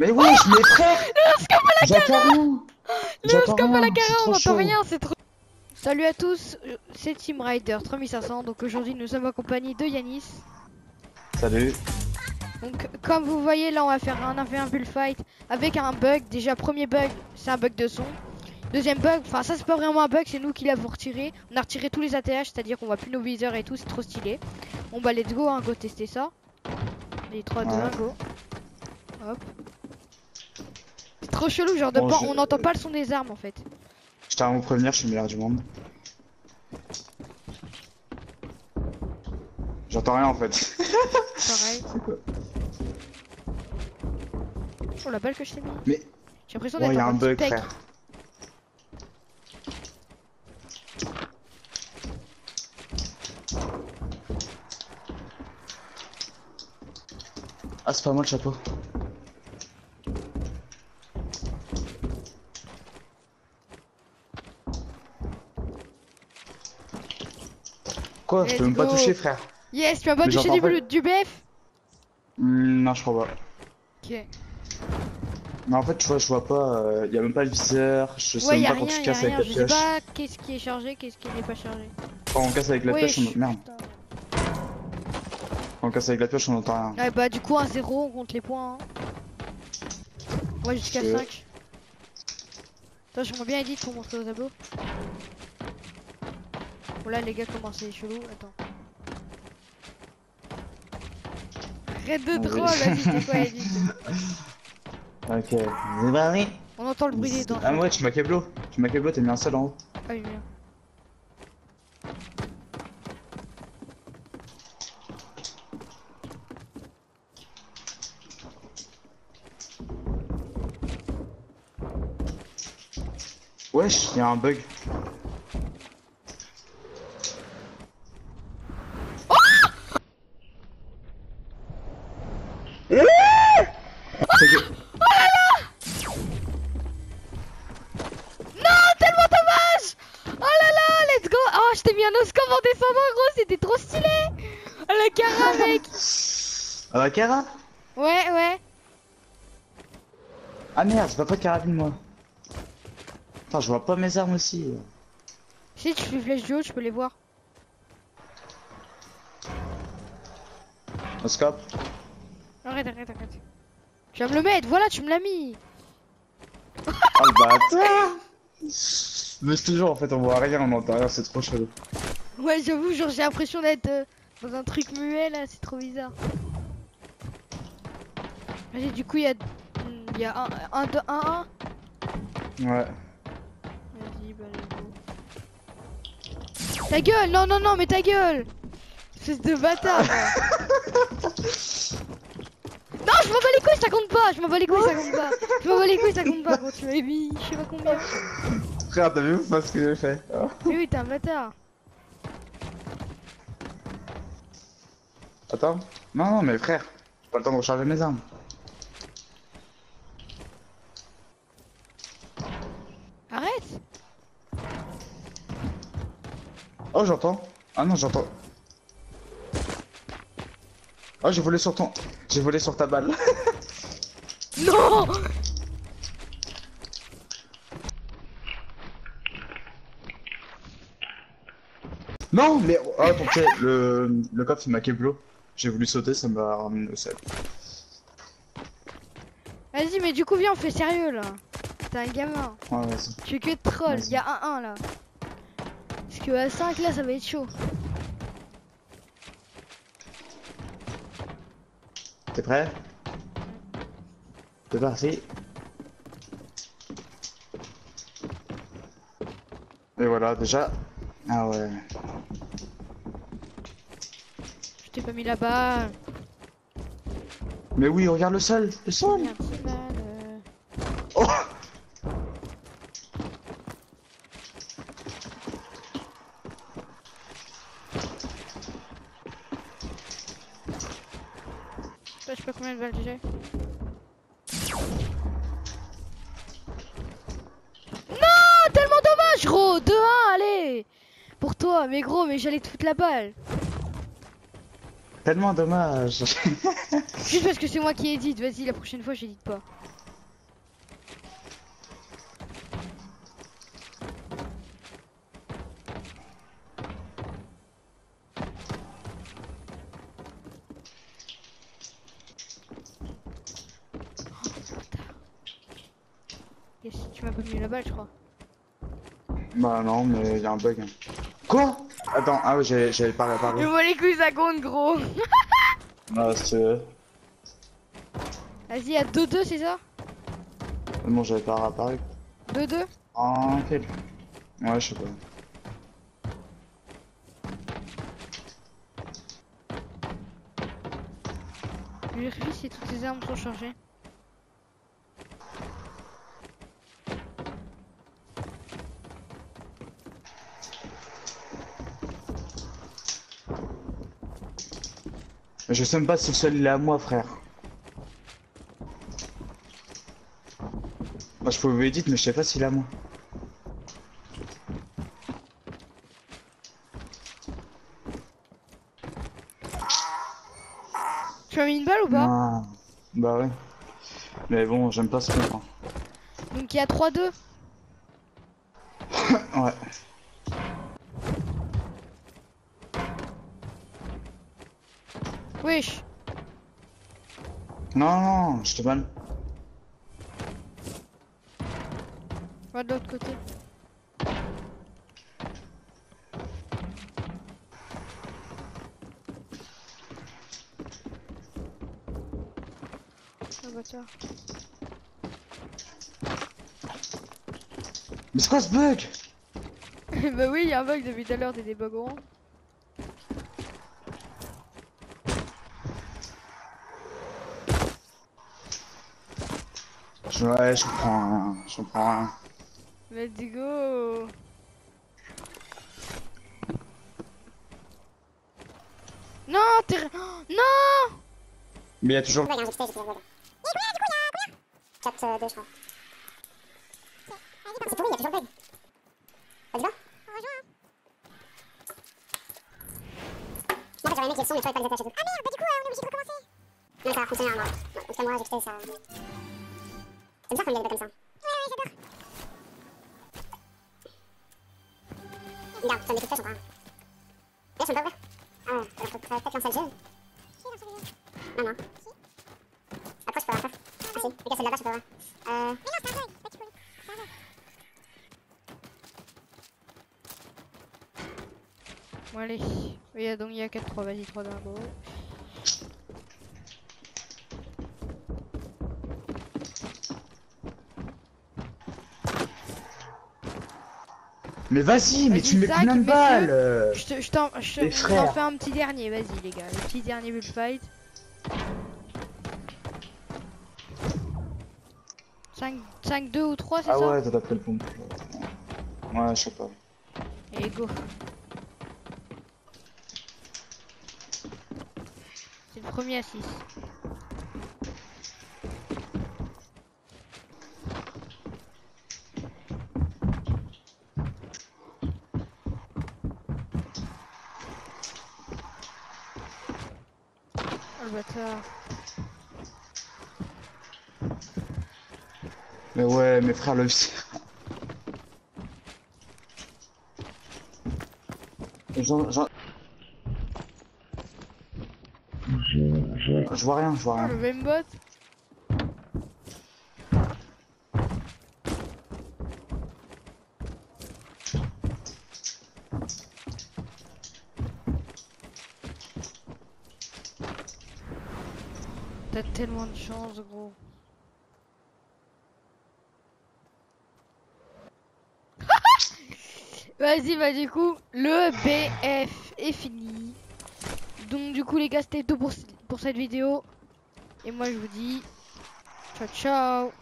Mais wesh, mes frères Le scope à la rien, carré, c'est on trop n'entend rien, c'est trop. Salut à tous, euh, c'est Team Rider 3500. Donc aujourd'hui, nous sommes en compagnie de Yanis. Salut Donc, comme vous voyez, là, on va faire un, on a fait un bull fight avec un bug. Déjà, premier bug, c'est un bug de son. Deuxième bug, enfin, ça, c'est pas vraiment un bug, c'est nous qui l'avons retiré. On a retiré tous les ATH, c'est-à-dire qu'on voit plus nos viseurs et tout, c'est trop stylé. Bon, bah, let's go, hein, go tester ça. Les 3, 2, Ouais. 1, go. Hop. C'est trop chelou, genre, de Bon, pas- je- on n'entend pas le son des armes en fait. Je tiens à vous prévenir, je suis le meilleur du monde. J'entends rien en fait. Pareil. C'est quoi Oh, la balle que je t'ai mis. Mais J'ai l'impression d'être il y a en un bug, frère. Ah, c'est pas moi le chapeau. Quoi Je peux même pas toucher, frère. Yes, tu vas pas Mais toucher du, pas. du BF non, je crois pas. Ok. Mais en fait, tu vois, je vois pas. Il y a même pas le viseur. Je sais même pas quand rien, tu y'a casses avec Je la sais pioche. pas qu'est-ce qui est chargé, qu'est-ce qui n'est pas chargé. Quand on casse avec la Ouais, pioche, je- on... merde. putain. Quand on casse avec la pioche, on entend rien. Ouais, bah du coup, 1-0, on compte les points. hein. Ouais, jusqu'à Je- 5. Attends, j'aimerais bien edit pour montrer au tableau. Bon, là, les gars, comment c'est chelou. Attends. Arrête de troll, vas-y, quoi, Ok, c'est parti. On entend le bruit des dents. Ah, ouais, tu m'as câblo. Tu m'as câblo, t'as mis un seul en haut. Ah oui, merde. Wesh, y'a un bug. C'est que- Non, tellement dommage Oh là là, let's go Oh, je t'ai mis un oscom en descendant, gros, c'était trop stylé Oh, le cara, mec Ah, la cara Ouais, ouais. Ah merde, j'ai pas pas de carabine moi. Attends, je vois pas mes armes aussi. Si tu fais flèche du haut, je peux les voir. Au scope. Arrête, arrête, arrête. Tu vas me le mettre, voilà, tu me l'as mis Oh le bâtard Mais c'est toujours en fait, on voit rien, on entend rien, c'est trop chelou. Ouais, j'avoue, genre, j'ai l'impression d'être euh, dans un truc muet, là, c'est trop bizarre. Vas-y, du coup, il y a... Il y a un, un, deux, un, un. Ouais. Vas-y, bah, let's go. Ta gueule Non, non, non, mais ta gueule Espèce de bâtard je m'en bats les couilles, ça compte pas Je m'en bats les couilles, ça compte pas Je m'en bats les couilles, ça compte pas Quand tu m'avais mis, je sais pas combien Frère, t'as vu ou pas ce que j'ai fait Ah. Mais oui, t'es un bâtard Attends. Non, non, mais frère, j'ai pas le temps de recharger mes armes. Arrête Oh, j'entends. Ah non, j'entends. Oh, j'ai volé sur ton. J'ai volé sur ta balle. Non non, mais. Oh, attends, tu sais, le, le coffre il m'a keblo. J'ai voulu sauter, ça m'a ramené au sel. Vas-y, mais du coup, viens, on fait sérieux, là T'es un gamin Ouais, vas-y. Tu fais que de troll, Vas-y. il y a un 1 là Parce que à 5 là, ça va être chaud T'es prêt? C'est parti? Et voilà, déjà. Ah ouais. Je t'ai pas mis là-bas Mais oui, regarde le sol, le sol c'est mal, euh. Oh Je sais pas combien de balles j'ai. Non Tellement dommage gros 2-1 allez Pour toi mais gros mais j'allais te foutre la balle Tellement dommage. Juste parce que c'est moi qui édite, vas-y la prochaine fois j'édite pas. tu m'as pas mis la balle, je crois. Bah non, mais il y a un bug. Quoi? Attends, ah ouais, j'ai- j'avais pas Mais réparé. moi les couilles ça compte gros Ah, c'est... Vas-y, à 2-2 c'est ça? Bon, j'avais pas réparé. 2-2 Ah, quel Ouais, je sais pas. Je vérifie si toutes les armes sont chargées. Mais je sais même pas si le seul il est à moi, frère. Moi, je pouvais edit, mais je sais pas s'il est à moi. Tu as mis une balle ou pas Ah, Bah ouais. Mais bon, j'aime pas ce truc. hein. Donc il y a 3-2 Ouais. Wesh Non, non, je te banne. Va de l'autre côté. Ah bâtard. Mais c'est quoi ce bug? Bah oui, il y a un bug depuis tout à l'heure, des bugs Ouais, je comprends rien. Je comprends rien. Let's go Non, t'es... oh, Non Mais il y a toujours. Ouais, il y a un j'étais rigolo. Il y a combien, y combien 4, 2, je crois. C'est pourri, il y a toujours le bug. Vas-y, va. On rejoint. Non, fait, j'aurais aimé qu'il y ait le son, mais y a pas les tout. Ah merde, bah du coup, euh, on est obligé de recommencer. Non, ça va fonctionner. Non, en tout cas, moi, j'ai ça. C'est bizarre quand il a des bugs comme ça. Ouais, ouais, j'adore. Regarde, ça me fait flèches, on va. Là, je peux pas ouvrir. Ah ouais, alors faut peut-être lancer le jeu. Non, non. Après, je peux avoir ça. Ah si, regarde, c'est de là-bas, je peux avoir. Euh... Mais non, c'est un bug. Là, tu peux. C'est un bug. Bon allez, il y a donc il y a 4-3, vas-y 3 dans Mais vas-y, mais tu mets Zach, combien de balles euh Je te- je t'en fais un petit dernier, vas-y les gars, le petit dernier build fight. 5, 5, 2 ou 3 c'est Ah ça ouais, t'as pris le pompe. Ouais, je sais pas. Et go. C'est le premier à 6. Bâtard. Mais ouais, mes frères, le J'en- j'en- Je vois rien, je vois Oh, rien. le même bot Tellement de chance gros. Vas-y bah du coup le BF est fini. Donc du coup les gars c'était tout pour, pour cette vidéo. Et moi je vous dis ciao ciao